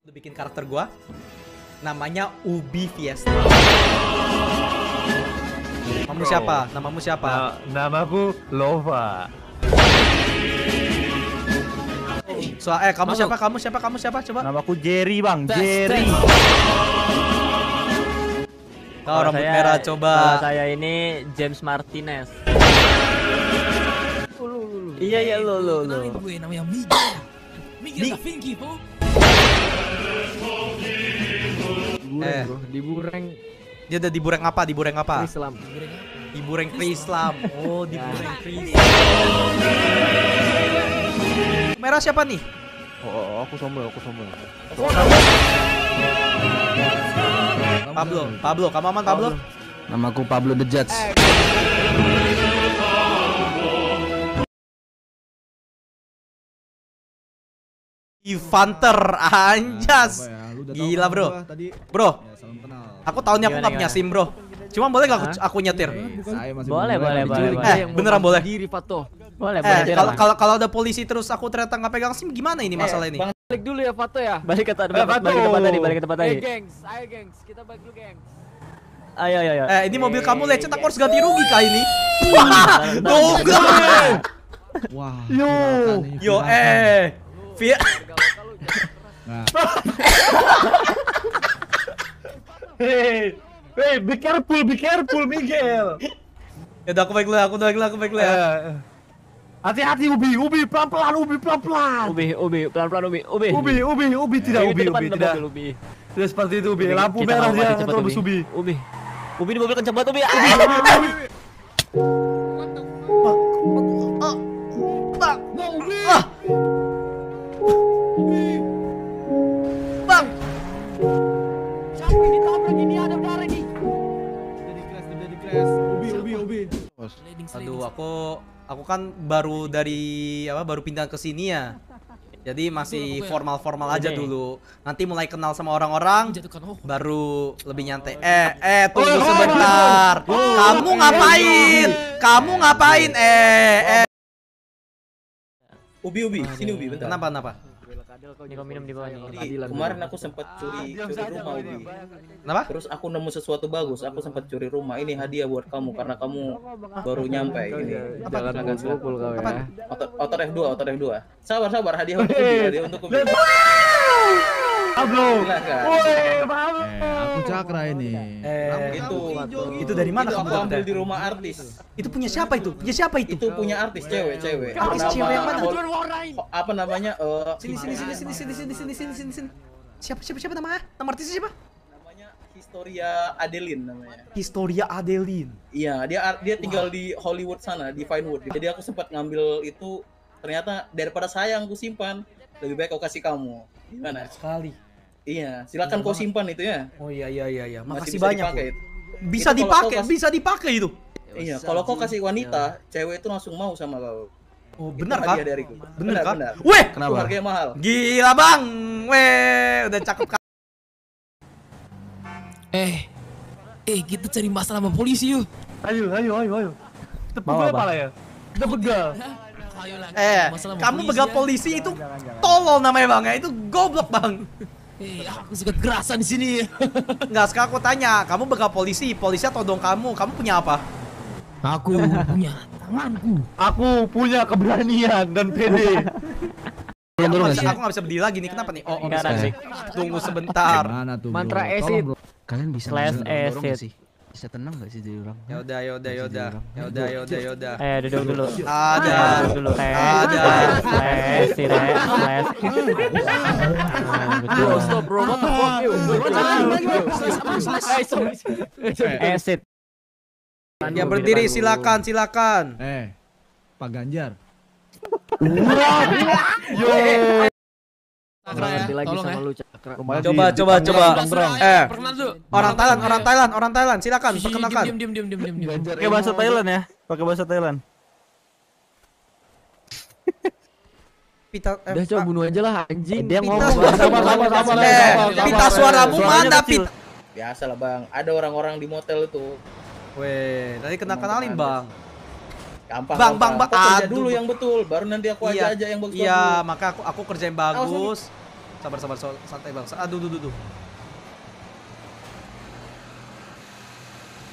Udah bikin karakter gua namanya Ubi Fiesta. Namamu siapa? Namamu siapa? Na- namaku Lova. So, eh kamu siapa? Kamu siapa? Kamu siapa? Coba. Namaku Jerry bang, Jerry. Kau rambut saya- merah Kalau coba. saya ini James Martinez. Iya iya lo lo lo. Gue namanya Miguel. Miguel Da Vinci, po. Eh, Di Bureng dia udah di bureng apa? Di bureng apa? Islam. Di bureng Islam. Oh, di bureng Islam. Merah siapa nih? Oh, oh, aku sombong, aku sombong. Pablo. Pablo, kamu aman Pablo? Namaku Pablo the Judge. Ivanter anjas. Udah tahu Gila, kan bro. gua Tadi Bro, ya salam kenal. aku tahunnya aku Gimana, nggak punya gimana? SIM, Bro. Cuma boleh nggak aku, aku nyetir? Eh, saya masih Boleh boleh boleh. Eh, beneran boleh. Diri Fato. Boleh Eh, boleh. kalau kalau kalau ada polisi terus aku ternyata nggak pegang SIM gimana ini masalah ini? balik dulu ya Fato ya. Balik ke tempat Eh, balik ke tempat tadi, balik ke tempat tadi. Eh gengs, ayo gengs, kita balik dulu gengs. Ayo ayo ayo. Eh, ini mobil kamu lecet aku harus ganti rugi kah ini? Bentar. Wah. Yo. Yo eh. Via Nah, Hey, hey, be careful, be careful, Miguel. Ya udah aku baik dulu, aku baik dulu, aku baik dulu ya. Eh, Hati-hati Ubi, Ubi pelan-pelan, Ubi pelan-pelan. Ubi ubi pelan-pelan ubi ubi. Ubi, Ubi, Ubi tidak, Ubi, Ubi tidak. mobil, Ubi. Tidak seperti itu Ubi. Ubi, Lampu merah dia cepat, terus Ubi. Ubi. Ubi di mobil kenceng banget Ubi. Ah! Bang. Ah. Ubi. Aduh, aku aku kan baru dari apa baru pindah ke sini ya. Jadi masih formal-formal aja dulu. Nanti mulai kenal sama orang-orang oh. baru lebih nyantai. Eh, eh tunggu sebentar. Kamu ngapain? Kamu ngapain? Eh, eh. Ubi Ubi, sini Ubi bentar. Kenapa kenapa? Ini kau minum di bawah nih. Jadi, kemarin aku sempat curi curi rumah Ubi. Kenapa? Terus aku nemu sesuatu bagus. Aku sempat curi rumah. Ini hadiah buat kamu karena kamu baru nyampe ini. Jangan Silakan, silakan. pukul kau ya. Otot F2, otot F2. Sabar sabar hadiah untuk Ubi, hadiah untuk Ubi. Pablo. Woi, Pablo. Eh, aku cakra ini. Eh, Itu itu dari mana kamu aku ambil di rumah artis. Itu punya siapa itu? Punya siapa itu? Itu punya artis cewek, cewek. Artis Nama- cewek yang mana? Apa namanya? Eh, Sini sini sini sini sini sini sini sini sini sini. Siapa siapa siapa namanya? Nama artisnya siapa? namanya Historia Adeline namanya. Historia Adeline. Iya, dia dia tinggal di Hollywood sana, di Vinewood. Jadi aku sempat ngambil itu ternyata daripada sayang aku simpan, lebih baik aku kasih kamu. Gimana? Sekali. Iya, silakan kau simpan itu ya. Oh iya iya iya iya. Masih Makasih bisa banyak. dipakai. Bisa Itu dipakai, kasih- bisa dipakai itu. Iya, kalau kau kasih wanita, cewek itu langsung mau sama kau. Oh, Itu benar kan? dariku. Bener kan? benar. Weh, Itu harganya mahal. gila bang. Weh, udah cakep kan? Eh, eh kita cari masalah sama polisi yuk. Ayo, ayo, ayo, ayo. Kita Mau pukul apa? apa lah ya? Kita begal. Ayo lah. Eh, masalah sama kamu begal ya. polisi itu tolol namanya bang ya. Itu goblok bang. Eh, aku suka kekerasan di sini. Enggak, sekarang aku tanya, kamu begal polisi, polisi todong kamu, kamu punya apa? Aku punya tanganku. Aku punya keberanian dan pede. Turun Aku nggak sih? aku nggak bisa berdiri lagi nih, kenapa nih? Oh, oh Enggak bisa. ada sih. Tunggu sebentar. Mana tuh? Mantra acid. Kalian bisa Slash acid. Sih? Bisa tenang nggak sih jadi orang? Ya udah, ya udah, ya udah. Ya udah, ya udah, ya udah. Eh duduk dulu. Ada. Duduk dulu teh. Ada. Slash, si teh, slash. Ah, Betul. Stop bro, what the fuck you? Acid. Yang berdiri silakan, silakan. Eh, Pak Ganjar. Cakra ya, lagi tolong sama ya. lu cakra. Lumayan Coba, di- coba, coba. Eh. Orang Thailand, orang Thailand, orang Thailand, silakan perkenalkan. Diam, diam, diam, diam, diam. Pakai bahasa Thailand ya. Pakai bahasa Thailand. Pita, eh, Udah coba bunuh aja lah anjing. Dia Pita, ngomong. sabar, Eh, sabar, pita suaramu mana. Pita? Biasa lah bang, ada orang-orang di motel itu. Weh, tadi kena kenalin, Bang. Gampang. Bang, bang, bang. Kerja Aduh, dulu Bang. yang betul, baru nanti aku Iya. aja aja yang bagus. Iya, maka aku aku kerjain bagus. Sabar sabar sabar santai bang. Aduh duh duh duh.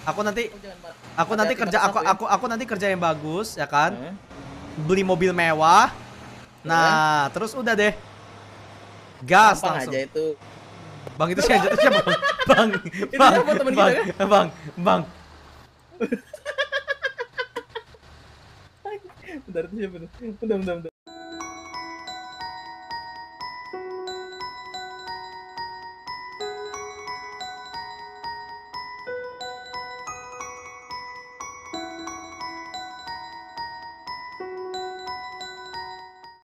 Aku nanti Oh, aku nanti kerja aku ya? aku aku nanti kerja yang bagus ya kan. Beli mobil mewah. Nah, terus udah deh. Gas gampang langsung. aja itu. Bang itu siapa? Siapa? Bang. Itu Bang. siapa teman Bang. kita, Bang. Bang. Bentar itu siapa? Bentar, bentar, bentar.